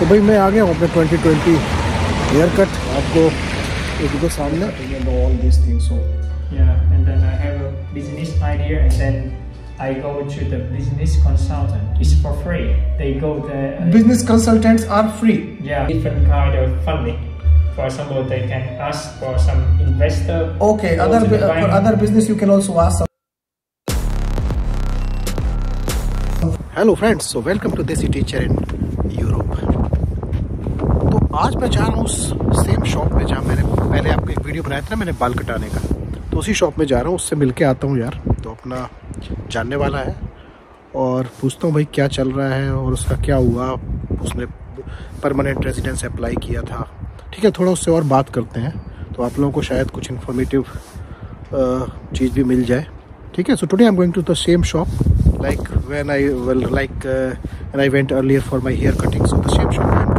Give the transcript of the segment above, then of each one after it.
तो भाई मैं आ गया हूँ अपने 2020 हेयर कट आपको एक दो सामने all these things so Yeah, and then I have a business idea, and then I go to the business consultant. It's for free. They go there. uh, business consultants are free Yeah, different kind of funding. For example, they can ask for some investor. okay go other to the bu- bank. for other business you can also ask some hello friends so welcome to देसी teacher in Europe तो आज मैं जा रहा हूँ उस same shop में जहाँ मैंने पहले आपको एक वीडियो बनाया था ना मैंने बाल कटाने का। तो उसी शॉप में जा रहा हूँ उससे मिल के आता हूँ यार। तो अपना जानने वाला है और पूछता हूँ भाई क्या चल रहा है और उसका क्या हुआ। उसने परमानेंट रेजिडेंस अप्लाई किया था। ठीक है थोड़ा उससे और बात करते हैं। तो आप लोगों को शायद कुछ इन्फॉर्मेटिव चीज़ भी मिल जाए। ठीक है so today I am going to the same shop like when I well like uh, when I went earlier for my hair cutting. So the same shop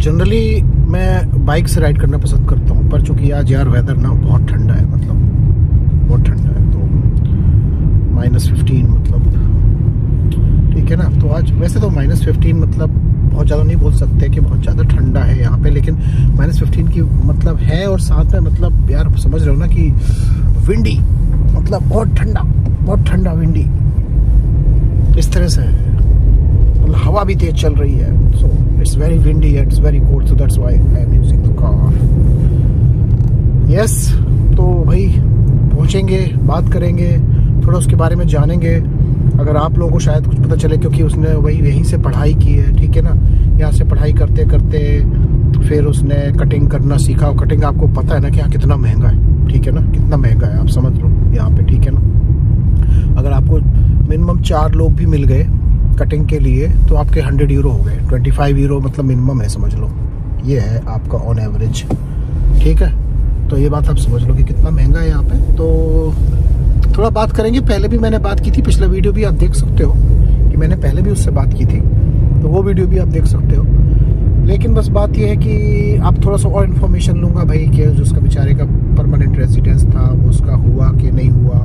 generally मैं बाइक से राइड करना पसंद करता हूँ, पर चूँकि आज यार वेदर ना बहुत ठंडा है मतलब बहुत ठंडा है तो माइनस फिफ्टीन मतलब ठीक है ना? तो आज वैसे तो माइनस फिफ्टीन मतलब बहुत ज़्यादा नहीं बोल सकते कि बहुत ज़्यादा ठंडा है यहाँ पे, लेकिन माइनस फिफ्टीन की मतलब है और साथ में मतलब यार समझ रहे हो ना कि विंडी मतलब बहुत ठंडा बहुत ठंडा विंडी इस तरह से है। मतलब हवा भी तेज चल रही है so it's very windy it's very cold so that's why I am using the car yes तो भाई, पहुँचेंगे, बात करेंगे, थोड़ा उसके बारे में जानेंगे। अगर आप लोगों को शायद कुछ पता चले, क्योंकि उसने वही, यहीं से पढ़ाई की है, ठीक है ना? यहाँ से पढ़ाई करते करते, फिर उसने कटिंग करना सीखा। और कटिंग आपको पता है ना कि यहाँ कितना महँगा है, ठीक है ना? कितना महँगा है, आप समझ लो, यहाँ पे, ठीक है ना? अगर आपको मिनिमम चार लोग भी मिल गए कटिंग के लिए तो आपके हंड्रेड यूरो हो गए। ट्वेंटी फाइव यूरो मतलब मिनिमम है, समझ लो। ये है आपका ऑन एवरेज ठीक है? तो ये बात आप समझ लो कि कितना महँगा है यहाँ पे। तो थोड़ा बात करेंगे। पहले भी मैंने बात की थी, पिछला वीडियो भी आप देख सकते हो कि मैंने पहले भी उससे बात की थी। तो वो वीडियो भी आप देख सकते हो। लेकिन बस बात ये है कि आप थोड़ा सा और इन्फॉर्मेशन लूँगा भाई कि जो उसका बेचारे का परमानेंट रेजिडेंस था, वो उसका हुआ कि नहीं हुआ?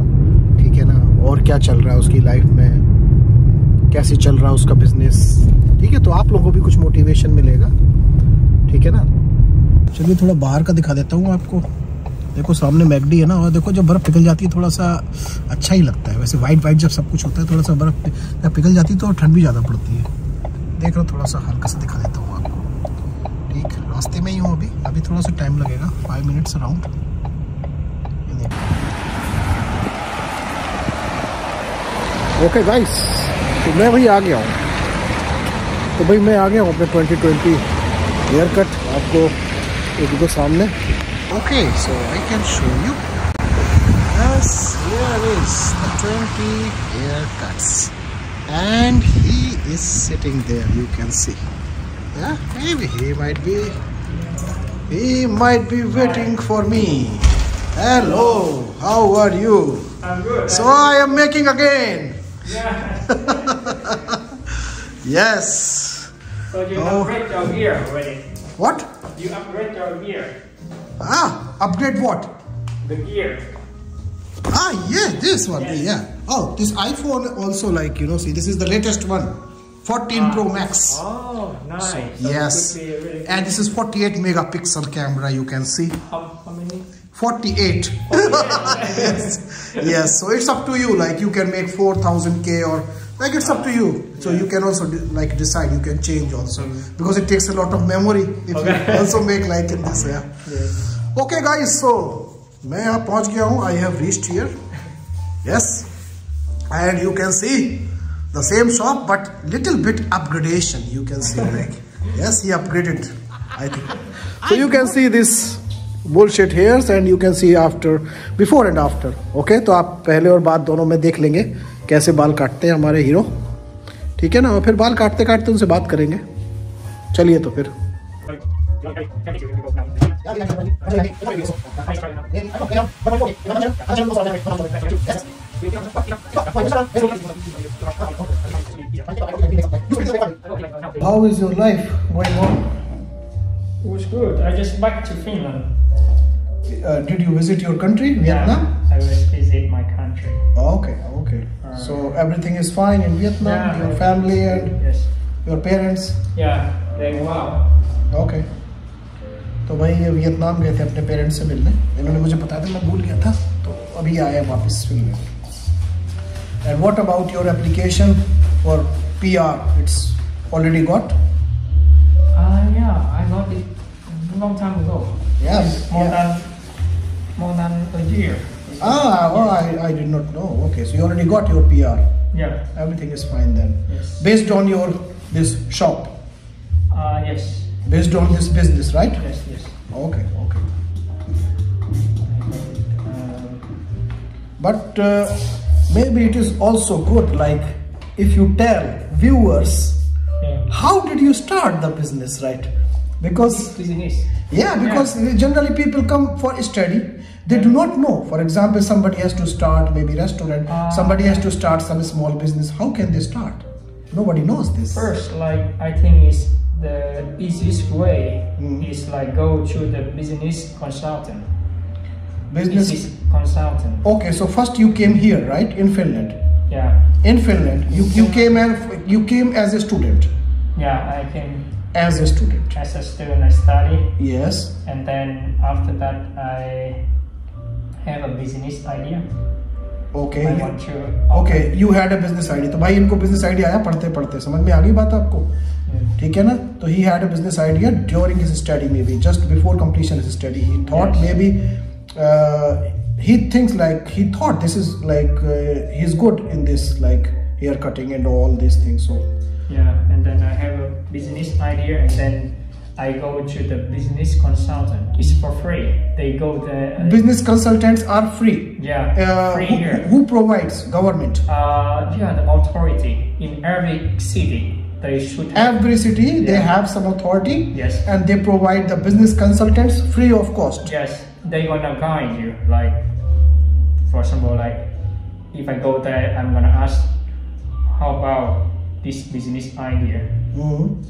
ठीक है ना? और क्या चल रहा है उसकी लाइफ में? कैसे चल रहा है उसका बिज़नेस ठीक है तो आप लोगों को भी कुछ मोटिवेशन मिलेगा। ठीक है ना? चलिए, थोड़ा बाहर का दिखा देता हूँ आपको। देखो, सामने मैगडी है ना, और देखो, जब बर्फ़ पिघल जाती है थोड़ा सा अच्छा ही लगता है। वैसे वाइट वाइट जब सब कुछ होता है थोड़ा सा बर्फ़ जब पिघल जाती है तो ठंड भी ज़्यादा पड़ती है। देख लो थोड़ा सा हल्का सा दिखा देता हूँ आपको। ठीक, रास्ते में ही हूँ अभी। अभी थोड़ा सा टाइम लगेगा five minutes around okay guys तो मैं भाई आ गया हूँ तो भाई मैं आ गया हूँ अपने ट्वेंटी ट्वेंटी हेयर कट आपको एक दो सामने। Okay so I can show you hello how are you so I am making again yeah. yes So you Oh. upgrade your gear already. what You upgrade your gear. ah upgrade what The gear. ah yeah this one Yes. yeah oh this iphone also like you know see this is the latest one 14 pro max Oh, nice. So yes really and this is 48 megapixel camera you can see How, how many? 48 yes yes so it's up to you like you can make 4000k or like it's up to you so you can also de- like decide you can change also because it takes a lot of memory if Okay. you also make like in this yeah Yes. okay guys so मैं यहाँ पहुँच गया हूँ I have reached here yes and you can see the same shop but little bit upgradation you can see like yes he upgraded I think so you can see this bullshit hairs and you can see after before and after okay तो आप पहले और बाद दोनों में देख लेंगे कैसे बाल काटते हैं हमारे हीरो ठीक है ना फिर बाल काटते काटते उनसे बात करेंगे चलिए तो फिर How is your life going on? It was good. I just back to Finland. Uh, did you visit your country, Yeah, Vietnam? I will visit my country. Okay, okay. Uh, so everything is fine in Vietnam. Yeah. Your family and Yes. your parents. Yeah, they wow. Okay तो भाई ये Vietnam गए थे अपने parents से मिलने इन्होंने मुझे बताया था मैं भूल गया था तो अभी आए हैं वापस मिलने and what about your application for PR it's already got Uh, yeah, I got it a long time ago. Yeah, It's more yeah. than more than a year. Ah, oh, I, I did not know. Okay, so you already got your PR. Yeah. Everything is fine then. Yes. Based on your this shop, Uh, yes. based on this business, right? Yes. Yes. Okay, okay. But uh, maybe it is also good, like if you tell viewers yeah. how did you start the business, right? Because Business. Yeah, because generally people come for study. They do not know. For example, somebody has to start maybe restaurant. Ah. somebody has to start some small business. How can they start? Nobody knows this. First, like I think is the easiest way Mm. is like go to the business consultant. Business. Business consultant. Okay, so first you came here, right, in Finland. Yeah. In Finland, you, you came and you came as a student. Yeah. I came As a student. as a student. I study, Yes. and then after that I have a business idea. Okay. I you- want to. Okay you had a business idea तो भाई इनको business idea आया पढ़ते पढ़ते समझ में आ गई बात आपको Yeah. ठीक है ना तो he had a business idea during his study maybe just before completion his study he thought Yes. May be he thinks like he thought this is like uh, he's good in this like hair cutting and all these things so Yeah, and then I have a business idea, and then I go to the business consultant. It's for free. They go the business consultants are free yeah uh, free who, here. who provides government Uh, yeah, the authority in every city they should have. every city they have some authority Yes. and they provide the business consultants free of cost Yes, they gonna guide you. Like, for example, like if I go there, I'm gonna ask, how about this business idea? Mhm.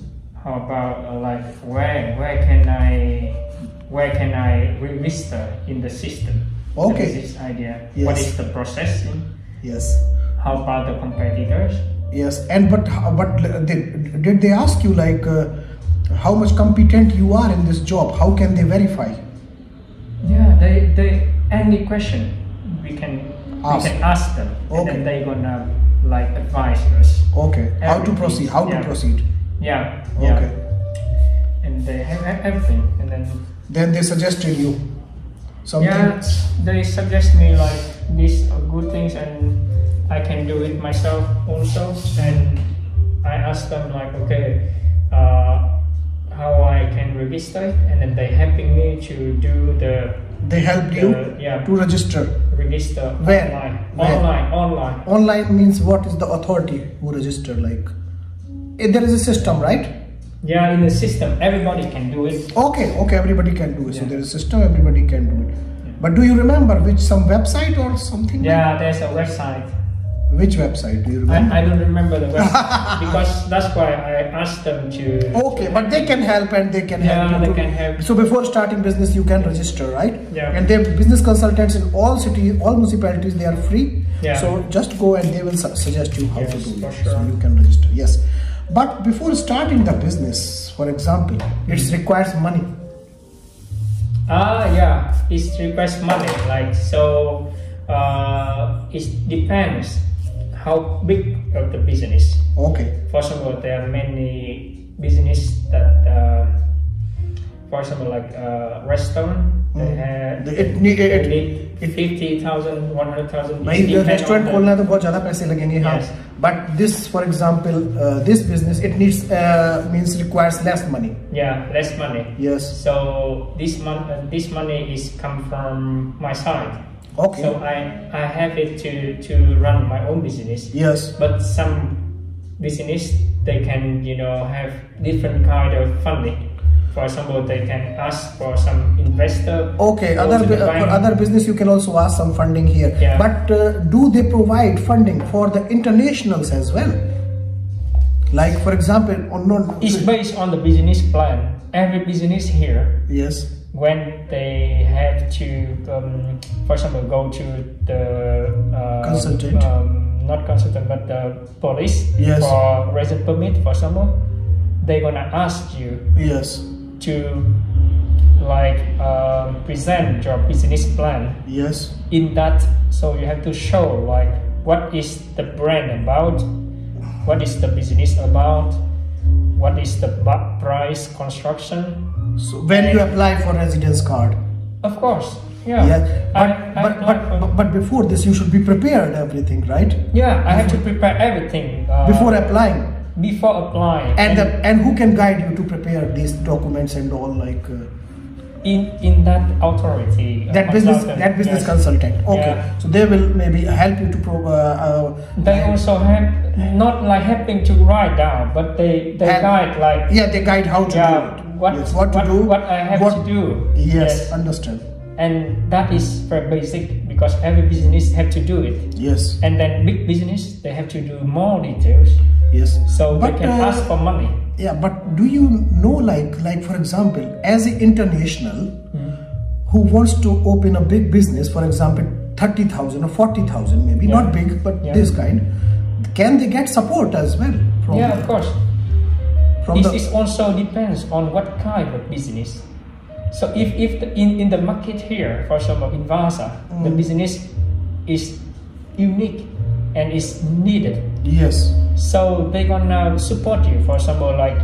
How about uh, like where where can I where can I register in the system? Okay. Business idea. Yes. What is the processing? yes How about the competitors? Yes, and but but they, did they ask you like uh, how much competent you are in this job? How can they verify? Yeah, they they any question we can Ask. we can ask them, and then they gonna like advise us. Okay, how to proceed? How to proceed? Yeah. yeah. Okay. And they have everything, and then Then they suggested you something. yeah, they suggest me like these are good things, and I can do it myself also. And I ask them like, okay, uh, how I can register, it, and then they helping me to do the They helped you Uh, yeah. to register. register Where? online, Where? online, online. Online means what is the authority who register? Like there is a system, right? Yeah, in the system, everybody can do it. Okay, okay, everybody can do it. So there is a system, everybody can do it. But do you remember which some website or something? Yeah, there's a website. Which website do you remember? I, I don't remember the website because that's why I asked them to. Okay, but they can help and they can Yeah, help you they to- can help. So before starting business, you can register, right? Yeah. And they business consultants in all cities, all municipalities, they are free. Yeah. So just go and they will su- suggest you how to Yes, do for it. sure. So you can register. Yes. But before starting the business, for example, it requires money. Ah, yeah, it requires money. Like so, uh, it depends how big of the business. Okay. For example, there are many business that, uh, for example, like uh, restaurant. They Mm. have It it, need 50,000, 100,000. भाई It depends restaurant on the- खोलना है तो बहुत ज्यादा पैसे लगेंगे हाँ Yes. But this for example this business it needs means requires less money Yeah, less money. Yes So this mon- uh, this money is come from my side. Okay. So I I have it to to run my own business. Yes But some business they can you know have different kind of funding. For example, they can ask for some investor. Okay, other for other business you can also ask some funding here. Yeah. But uh, do they provide funding for the internationals as well? Like for example, on non It's based on the business plan. Every business here yes when they have to, um, for example, go to the uh, Consultant. um, not consultant, but the police Yes. for resident permit, for example, they're gonna ask you Yes. To like um, present your business plan Yes. in that so you have to show like what is the brand about what is the business about what is the price construction So when you apply for residence card. of course yeah, Yeah. But, I but, but, but, but before this, you should be prepared everything, right? yeah i have to prepare everything uh, Before applying. Before applying And, the, and who can guide you to prepare these documents and all like uh, in in that authority uh, that business consultant, that business yes. consultant? Okay, Yeah. so they will maybe help you to pro. Uh, uh, They also have not like helping to write down, but they they guide like yeah, they guide how to yeah, do it. what yes, what to do. what I have what- to do. Yes, understand. and that is very basic because every business have to do it. Yes, And then big business they have to do more details, yes. so But, they can uh, ask for money. Yeah, but do you know, like, like for example, as an international who wants to open a big business, for example, thirty thousand or forty thousand, maybe Yeah. not big, but Yeah. this kind, can they get support as well from yeah, of course. from It also depends on what kind of business. So if, if the, in, in the market here, for example in Vasa, the Mm. business is unique and is needed. yes, So they're gonna support you. For example, like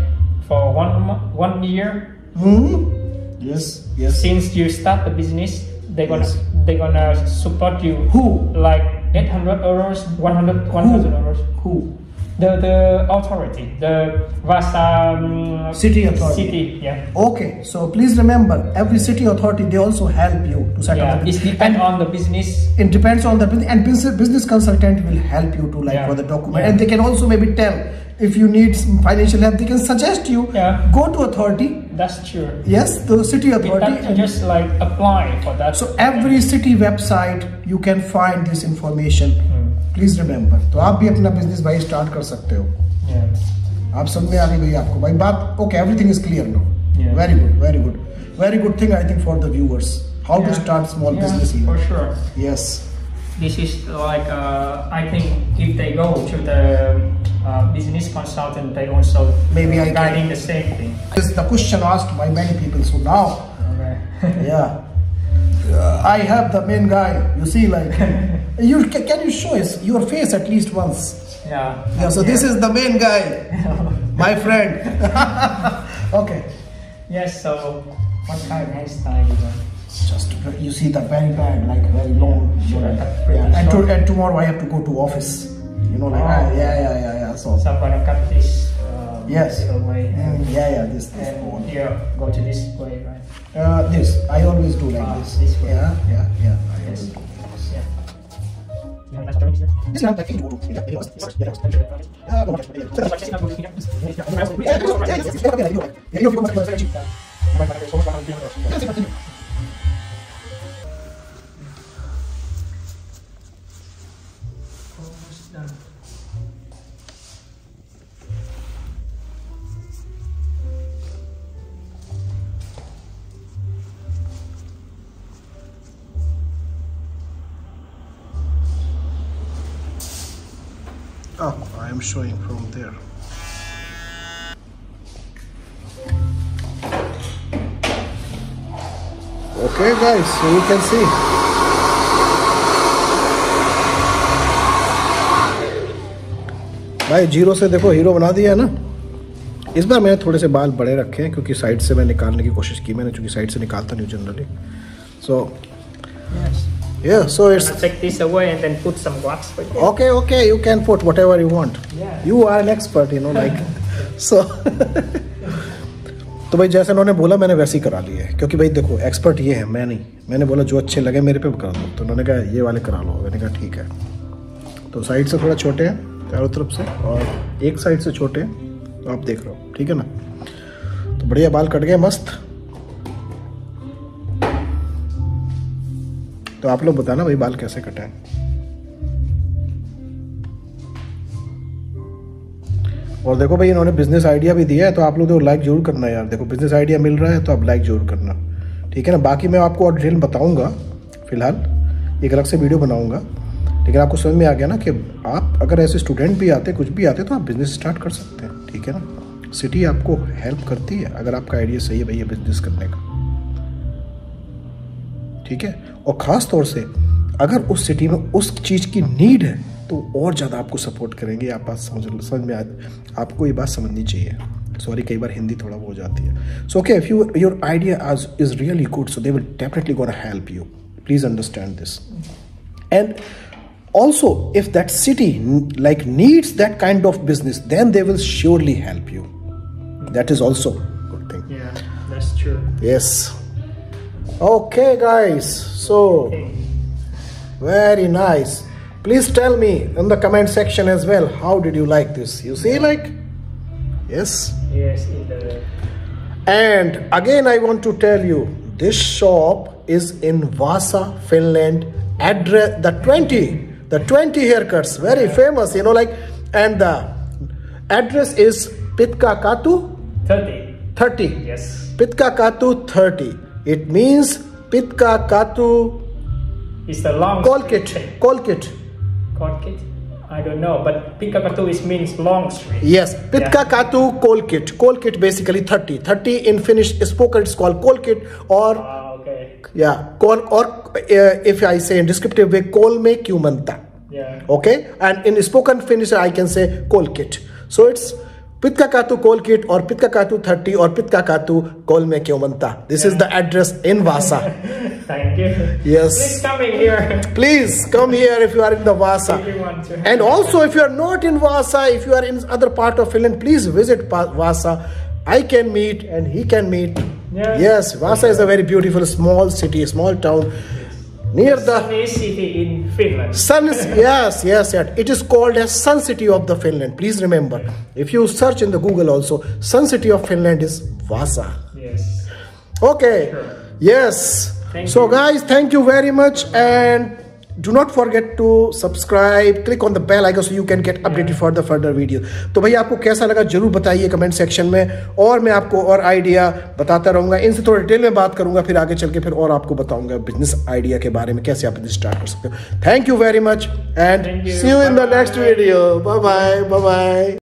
for one one year hmm? yes, yes. since you start the business, they gonna Yes. they gonna support you. Who? Like 800 euros, 100, 1000 euros. Who? The the authority, the Vasa um, City authority. City, yeah. Okay, so please remember, every city authority they also help you to set Yeah, up. the it depends on the business. it depends on the business and business, business consultant will help you to like Yeah. for the document Yeah. and they can also maybe tell if you need some financial help they can suggest you Yeah. go to authority That's true. yes the city authority that, you and- just like apply for that. so every city website you can find this information. Please remember तो आप भी अपना business भाई start कर सकते हो Yeah. आप समझ में आ गई भाई आपको भाई बात okay everything is clear no Yeah. Very good very good very good thing I think for the viewers how to Yeah. Start small Yeah, business for sure. Yes This is like uh, I think if they go to the uh, business consultant, they also Maybe I can- guiding the same thing. This is the question asked by many people. So now, Okay. yeah, uh, I have the main guy. You see, like, you can, can you show us your face at least once? yeah. Yeah. So this is the main guy, my friend. okay. Yes. So what kind of hairstyle you want? Just you see the very bad, like very long. Sure, Yeah. And, to, and tomorrow I have to go to office. You know, like Oh. I- yeah, yeah, yeah, yeah. So So I'm gonna cut this. Um, Yes. Way. Mm, yeah, yeah. This, this And one. yeah, go to this way, right? Uh, this I always do like Ah, this. this way. Yeah, yeah, yeah. I Yes. Always Oh, I am showing from there. Okay, guys, so you can see. भाई zero से देखो hero बना दिया है ना इस बार मैंने थोड़े से बाल बड़े रखे हैं क्योंकि साइड से मैं निकालने की कोशिश की मैंने क्योंकि साइड से निकालता नहीं generally so Yes. Yeah so it's take this away and then put some wax for you. okay okay you can put whatever you want. Yeah. you are an expert you know like so तो भाई जैसे उन्होंने बोला मैंने वैसे ही करा लिया है क्योंकि भाई देखो एक्सपर्ट ये है मैं नहीं। मैंने बोला जो अच्छे लगे मेरे पे करा दो तो उन्होंने कहा ये वाले करा लो। मैंने कहा ठीक है। तो साइड से थोड़ा छोटे हैं चारों तरफ़ से और एक साइड से छोटे हैं तो आप देख रहे हो ठीक है ना? तो बढ़िया बाल कट गए मस्त। तो आप लोग बताना भाई बाल कैसे कटे हैं। और देखो भाई इन्होंने बिज़नेस आइडिया भी दिया है तो आप लोग देखो लाइक ज़रूर करना यार। देखो बिज़नेस आइडिया मिल रहा है तो आप लाइक ज़रूर करना। ठीक है ना? बाकी मैं आपको और डिटेल बताऊँगा, फ़िलहाल। एक अलग से वीडियो बनाऊँगा। लेकिन आपको समझ में आ गया ना कि आप अगर ऐसे स्टूडेंट भी आते, कुछ भी आते तो आप बिज़नेस स्टार्ट कर सकते हैं। ठीक है ना? सिटी आपको हेल्प करती है, अगर आपका आइडिया सही है भैया बिज़नेस करने का। ठीक है? और ख़ास तौर से अगर उस सिटी में उस चीज़ की नीड है तो और ज़्यादा आपको सपोर्ट करेंगे। आप बात समझ समझ में आ आपको ये बात समझनी चाहिए। सॉरी कई बार हिंदी थोड़ा हो जाती है। So okay if you your idea is really good so they will definitely gonna help you please understand this and also if that city like needs that kind of business then they will surely help you that is also good thing yes. Okay guys. So very nice. Please tell me in the comment section as well how did you like this? You see like? Yes? Yes, in and again i want to tell you this shop is in vasa finland. Address the 20 the 20 haircuts very famous you know like and the address is pitka katu 30. 30 Yes. pitka katu 30 it means pitka katu It's the long kolkit street. kolkit Kolkit? I don't know, but Pitka Katu is means long street. Yes, Pitka Yeah. Katu Kolkit. Kolkit basically 30. 30 in Finnish spoken it's called Kolkit or Ah, okay. yeah, kol or uh, if I say in descriptive way, kol me kyumanta. Yeah. Okay, and in spoken Finnish I can say Kolkit. So it's Pitka Katu Kolkit or Pitka Katu 30 or Pitka Katu Kol me kyumanta. This is the address in Vasa. Thank you. Yes. Please come here. Please come here if you are in the Vasa. If you want to. And also, if you are not in Vasa, if you are in other part of Finland, please visit Vasa. I can meet and he can meet. Yeah. Yes, Vasa is a very beautiful small city, small town near the Sunny city in Finland. sun. Yes, yes, yes. It is called as Sun City of the Finland. Please remember, if you search in the Google also, Sun City of Finland is Vasa. Yes. Okay. Sure. Yes. Thank so, you. guys, thank you very much. And do not forget to subscribe. Click on the bell icon so you can get updated for the further video. तो भैया आपको कैसा लगा ज़रूर बताइए comment section में और मैं आपको और आइडिया बताता रहूँगा इनसे थोड़ा डिटेल में बात करूँगा फिर आगे चल के फिर और आपको बताऊँगा बिज़नेस आइडिया के बारे में कैसे आप बिज़नेस स्टार्ट कर सकते हो thank you very much and. See you in the. Next video bye bye bye